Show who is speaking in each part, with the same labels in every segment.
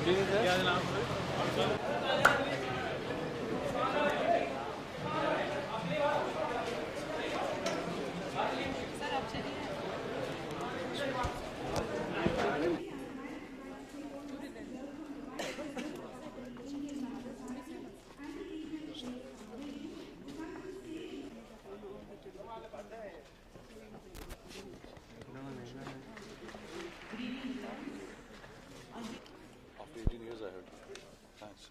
Speaker 1: जी sir क्या नाम है 18 years, I heard. Thanks.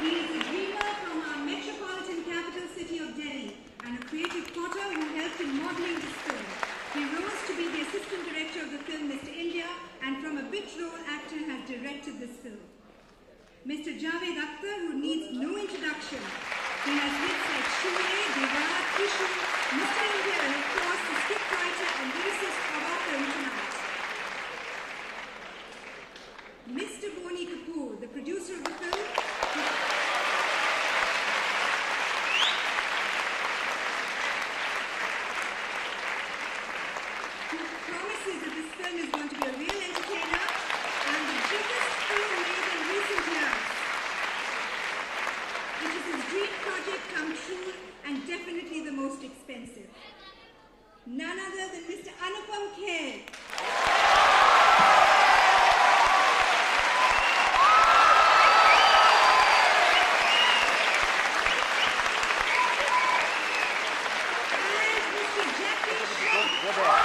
Speaker 2: He is a dreamer from our metropolitan capital city of Delhi and a creative potter who helped in modeling this film. He rose to be the assistant director of the film Mr. India and from a bit role actor has directed this film. Mr. Javed Akhtar, who needs no introduction. He has hits like Sholay, Vivat, Ishu, Mr. India and of course the scriptwriter and lyricist of our film tonight. Mr. Boney Kapoor, the producer of the film, who that this is going to be a real and the biggest recent. It is dream project come true and definitely the most expensive. None other than Mr. Anupam Kher. And Mr. Jackie Shroff.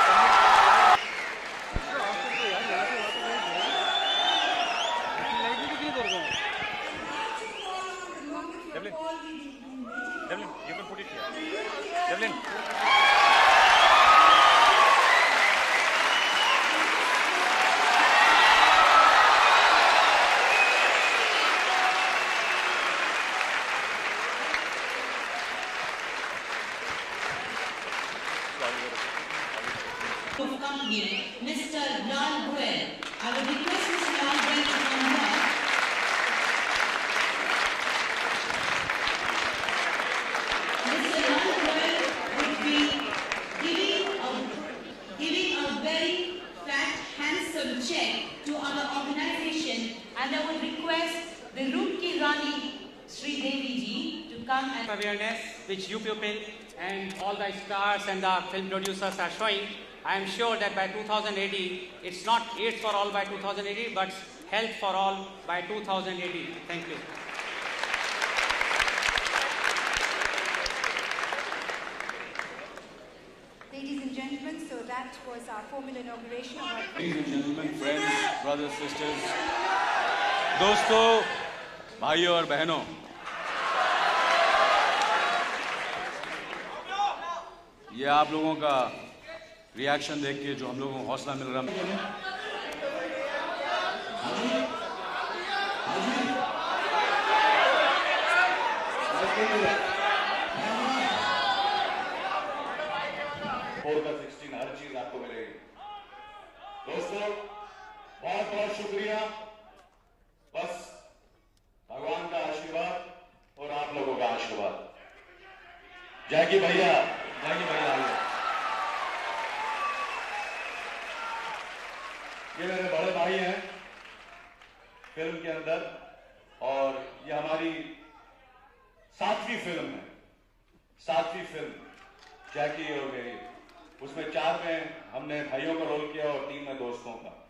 Speaker 3: Devlin. Devlin, you can put it here.
Speaker 4: Company, Mr. Lal Goel. I would request Mr. Lal Goel to come here. Mr. Lal Goel would be giving a, giving a very fat, check to our organization and I would request the Roop Ki Rani Sridevi ji to come and
Speaker 5: awareness which you people and all the stars and the film producers are showing. I am sure that by 2080, it's not AIDS for all by 2080, but health for all by 2080. Thank you.
Speaker 2: That was our formal inauguration of our
Speaker 1: Ladies and gentlemen, friends, brothers, sisters, दोस्तों भाइयों और बहनों ये आप लोगों का reaction देख के जो हम लोगों को हौसला मिल रहा है आपको मिलेगी। दोस्तों, बहुत बहुत शुक्रिया। बस भगवान का आशीर्वाद और आप लोगों का आशीर्वाद। जैकी भैया जैकी भैया ये मेरे बड़े भाई हैं फ़िल्म के अंदर और ये हमारी सातवीं फ़िल्म है। सातवीं फ़िल्म, जैकी और मेरी। उसमें चार में हमने भाइयों का रोल किया और तीन में दोस्तों का।